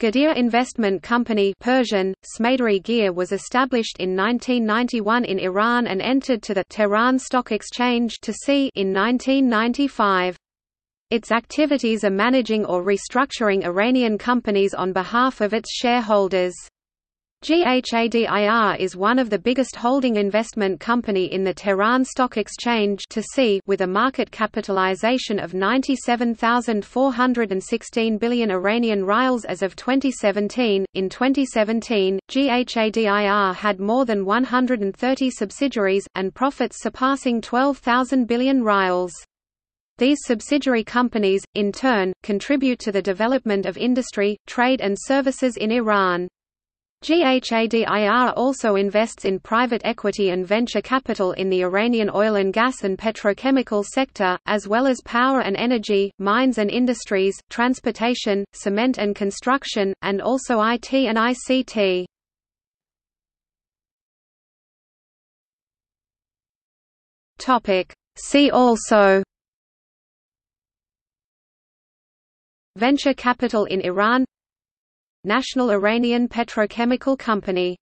Ghadir Investment Company Persian, Gear was established in 1991 in Iran and entered to the Tehran Stock Exchange in 1995. Its activities are managing or restructuring Iranian companies on behalf of its shareholders. GHADIR is one of the biggest holding investment company in the Tehran Stock Exchange TSE with a market capitalization of 97,416 billion Iranian rials as of 2017. In 2017, GHADIR had more than 130 subsidiaries, and profits surpassing 12,000 billion rials. These subsidiary companies, in turn, contribute to the development of industry, trade and services in Iran. GHADIR also invests in private equity and venture capital in the Iranian oil and gas and petrochemical sector, as well as power and energy, mines and industries, transportation, cement and construction, and also IT and ICT. See also Venture capital in Iran National Iranian Petrochemical Company